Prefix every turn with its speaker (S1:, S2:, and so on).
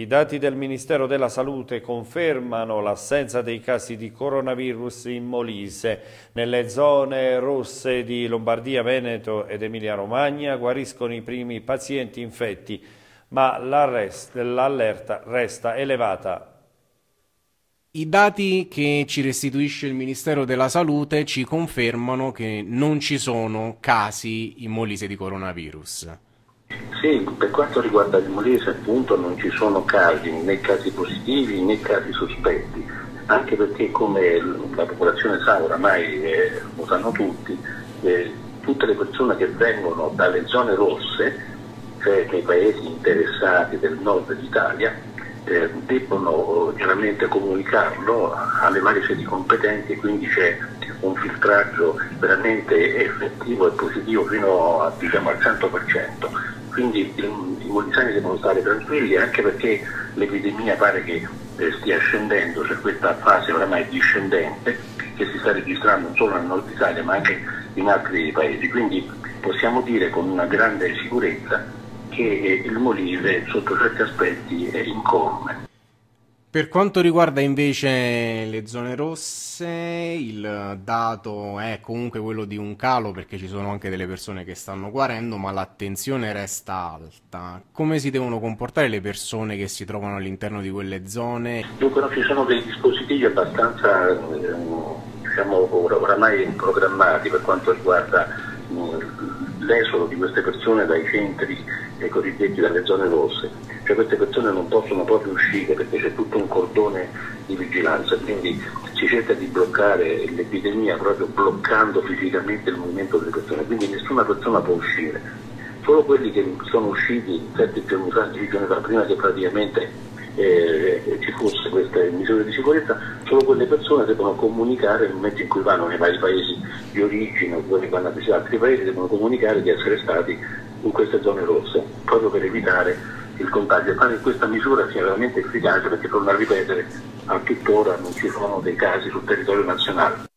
S1: I dati del Ministero della Salute confermano l'assenza dei casi di coronavirus in Molise. Nelle zone rosse di Lombardia, Veneto ed Emilia-Romagna guariscono i primi pazienti infetti, ma l'allerta resta elevata.
S2: I dati che ci restituisce il Ministero della Salute ci confermano che non ci sono casi in Molise di coronavirus.
S3: Sì, per quanto riguarda il Molise appunto non ci sono casi, né casi positivi né casi sospetti, anche perché come la popolazione sa oramai eh, lo sanno tutti, eh, tutte le persone che vengono dalle zone rosse, cioè nei paesi interessati del nord d'Italia, eh, debbono chiaramente comunicarlo alle varie sedi competenti e quindi c'è un filtraggio veramente effettivo e positivo fino a, diciamo, al 100% quindi i molisani devono stare tranquilli anche perché l'epidemia pare che eh, stia scendendo, c'è questa fase oramai discendente che si sta registrando non solo nel nord Italia ma anche in altri paesi, quindi possiamo dire con una grande sicurezza che eh, il Molise sotto certi aspetti è incolume.
S2: Per quanto riguarda invece le zone rosse, il dato è comunque quello di un calo perché ci sono anche delle persone che stanno guarendo, ma l'attenzione resta alta. Come si devono comportare le persone che si trovano all'interno di quelle zone?
S3: Dunque no, ci sono dei dispositivi abbastanza eh, diciamo, oramai programmati per quanto riguarda mm, l'esodo di queste persone dai centri cosiddetti dalle zone rosse. Cioè queste persone non possono proprio uscire perché c'è tutto un cordone di vigilanza, quindi si cerca di bloccare l'epidemia proprio bloccando fisicamente il movimento delle persone, quindi nessuna persona può uscire. Solo quelli che sono usciti sette giorni fa, dieci giorni fa, prima che praticamente eh, ci fosse queste misure di sicurezza, solo quelle persone devono comunicare nel momento in cui vanno nei vari paesi di origine o quelli che vanno a visitare altri paesi, devono comunicare di essere stati in queste zone rosse, proprio per evitare il contagio. Pare che questa misura sia veramente efficace perché, torno a ripetere, a tuttora non ci sono dei casi sul territorio nazionale.